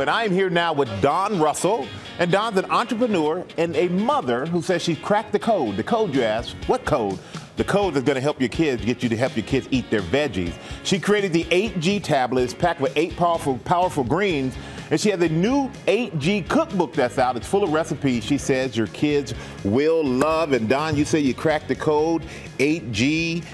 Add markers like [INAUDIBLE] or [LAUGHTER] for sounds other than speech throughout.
And I am here now with Dawn Russell. And Dawn's an entrepreneur and a mother who says she cracked the code. The code, you ask, what code? The code that's going to help your kids, get you to help your kids eat their veggies. She created the 8G tablets packed with eight powerful, powerful greens. And she has a new 8G cookbook that's out. It's full of recipes she says your kids will love. And Dawn, you say you cracked the code, 8G.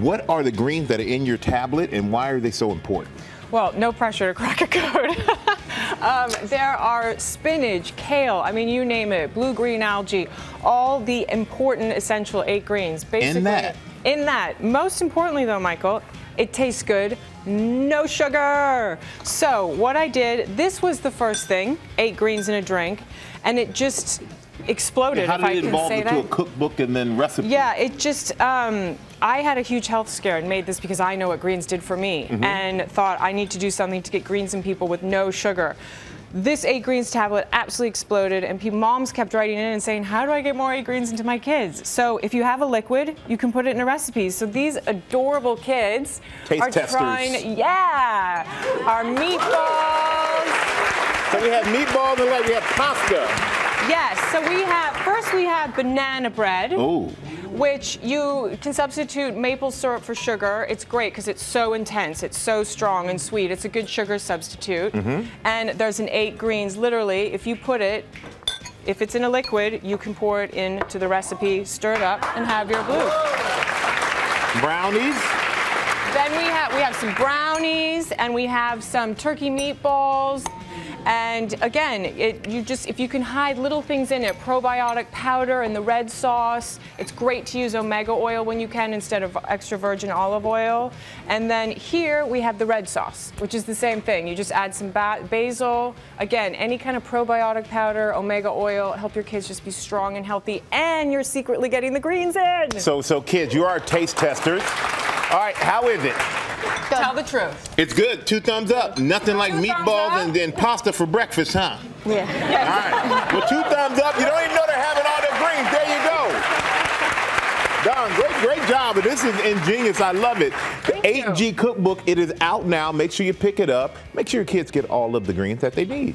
What are the greens that are in your tablet and why are they so important? Well, no pressure to crack a code. [LAUGHS] um, there are spinach, kale, I mean, you name it, blue green algae, all the important essential eight greens. Basically, in that. In that. Most importantly, though, Michael, it tastes good, no sugar. So, what I did, this was the first thing, eight greens in a drink, and it just exploded. Yeah, how did it evolve into that. a cookbook and then recipe? Yeah, it just. Um, I had a huge health scare and made this because I know what greens did for me, mm-hmm. and thought I need to do something to get greens in people with no sugar. This eight greens tablet absolutely exploded, and moms kept writing in and saying, "How do I get more eight greens into my kids?" So if you have a liquid, you can put it in a recipe. So these adorable kids Taste are testers. trying, yeah, our meatballs. So we have meatballs and like we have pasta. Yes, so we have, first we have banana bread. Which you can substitute maple syrup for sugar. It's great because it's so intense. It's so strong and sweet. It's a good sugar substitute. Mm-hmm. And there's an eight greens. Literally, if you put it, if it's in a liquid, you can pour it into the recipe, stir it up, and have your blue. Brownies. Then we have we have some brownies and we have some turkey meatballs. And again, it, you just if you can hide little things in it, probiotic powder and the red sauce. It's great to use omega oil when you can instead of extra virgin olive oil. And then here we have the red sauce, which is the same thing. You just add some basil. Again, any kind of probiotic powder, omega oil, help your kids just be strong and healthy. And you're secretly getting the greens in. So, so kids, you are taste testers. All right, how is it? Good. Tell the truth. It's good. Two thumbs up. Nothing like two meatballs and then pasta for breakfast, huh? Yeah. All right. Well, two thumbs up. You don't even know they're having all their greens. There you go. Dawn, great, great job. This is ingenious. I love it. The Thank 8G you. cookbook, it is out now. Make sure you pick it up. Make sure your kids get all of the greens that they need.